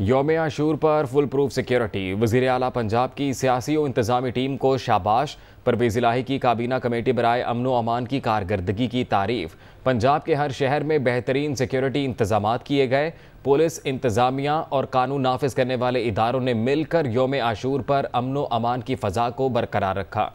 योम आशूर पर full proof security. वज़ीर अला पंजाब की सियासी और इंतजामी टीम को शाबाश। परवेज इलाही की काबीना कमेटी बरए अमन अमान की कारकर्दगी की तारीफ़। पंजाब के हर शहर में बेहतरीन सिक्योरिटी इंतज़ाम किए गए। पुलिस, इंतजामिया और कानून नाफिज करने वाले इदारों ने मिलकर योम आशूर पर अमन अमान की फ़जा को बरकरार रखा।